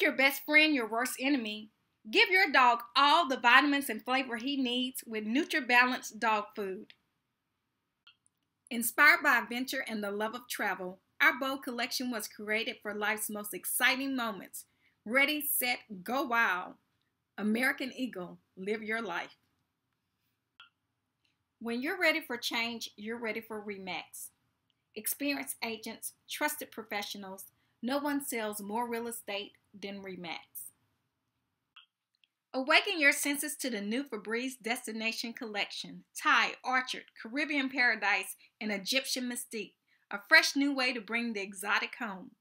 Make your best friend your worst enemy. Give your dog all the vitamins and flavor he needs with NutriBalance dog food. Inspired by adventure and the love of travel, our bow collection was created for life's most exciting moments. Ready, set, go wild. American Eagle, live your life. When you're ready for change, you're ready for REMAX. Experienced agents, trusted professionals, no one sells more real estate than REMAX. Awaken your senses to the new Febreze Destination Collection Thai, Orchid, Caribbean Paradise, and Egyptian Mystique. A fresh new way to bring the exotic home.